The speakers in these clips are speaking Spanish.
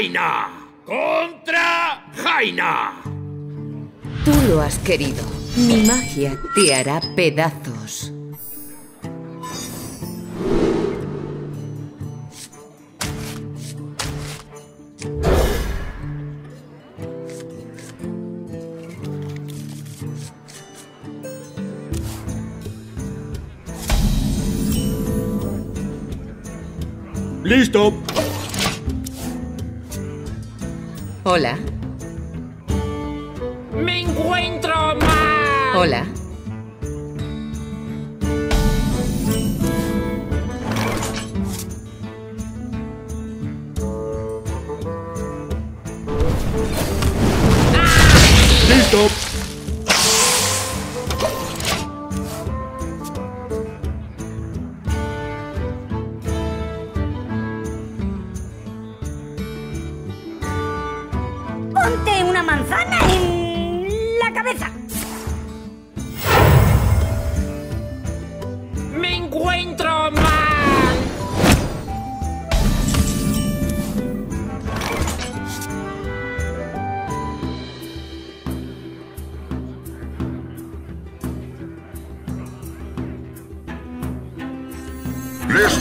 Jaina contra Jaina. Tú lo has querido. Mi magia te hará pedazos. Listo. Hola. ¡Me encuentro mal! Hola.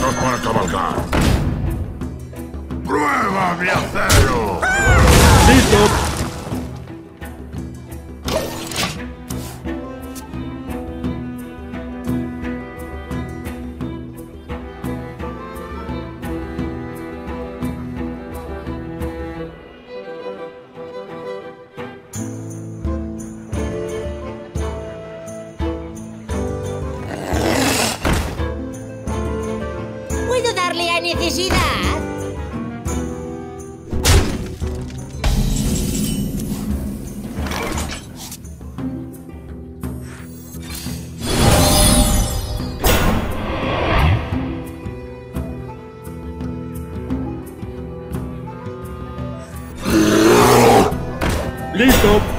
¡Listos para cabalgar! ¡Prueba mi acero! Listo. Listo.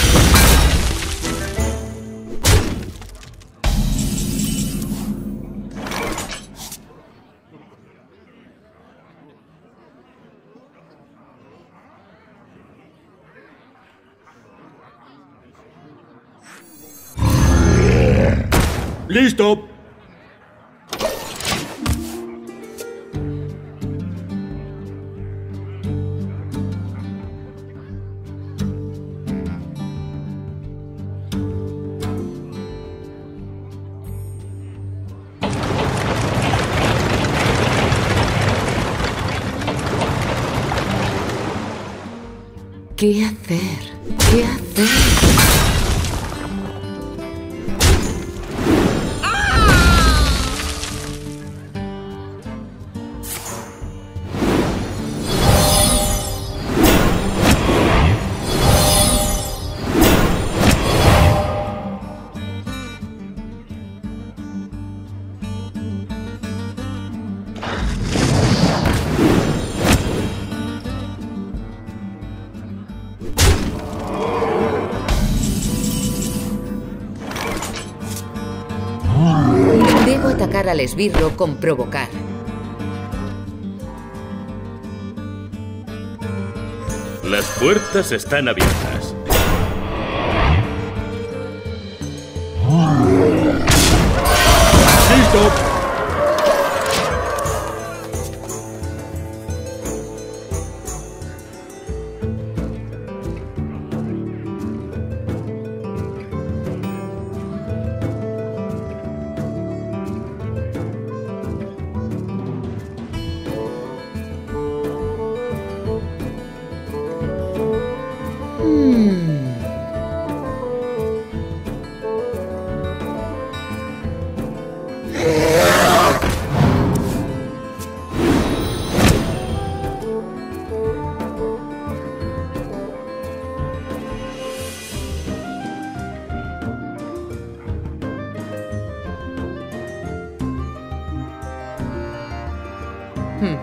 Listo. ¿Qué hacer? ¿Qué hacer? Al esbirro con provocar. Las puertas están abiertas. Listo.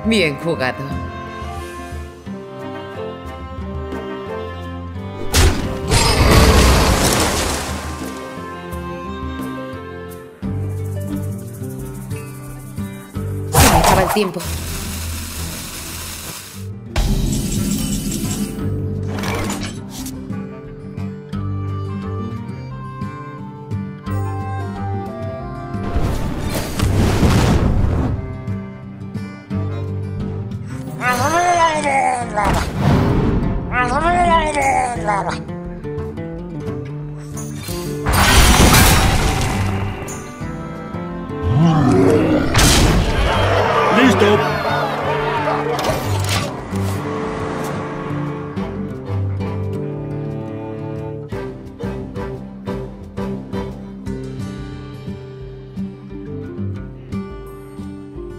Bien jugado. Se me acaba el tiempo. ¡Listo!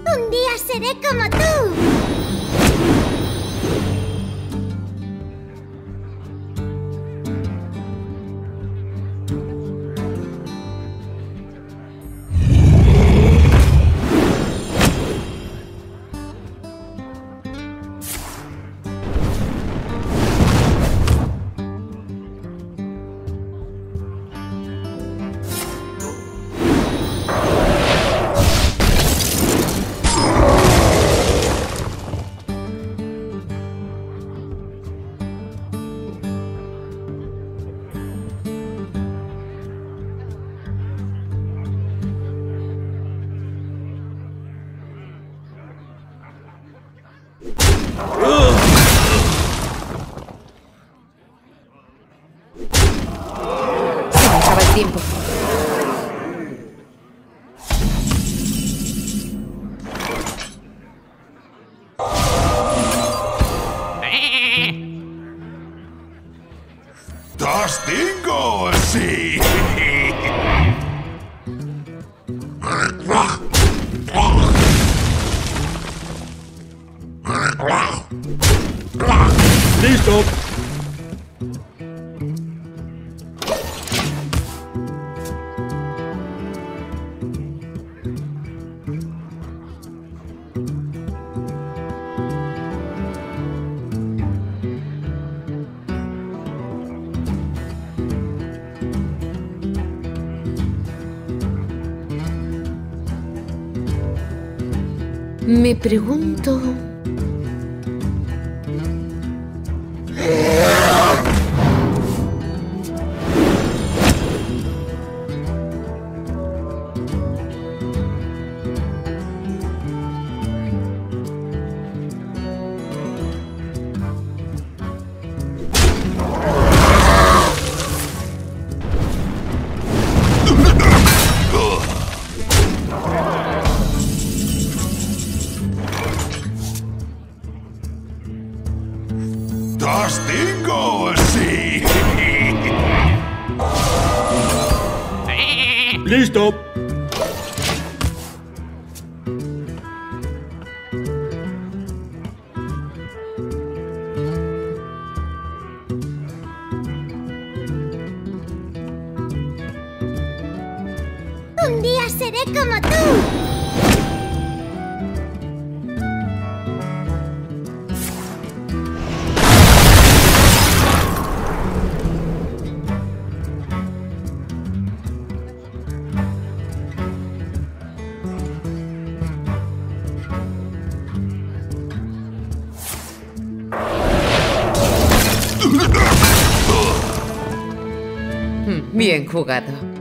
Un día seré como tú. Se ¡Listo! Me pregunto... ¡Das Dingo! ¡Sí! ¡Listo! Un día seré como tú. Bien jugado.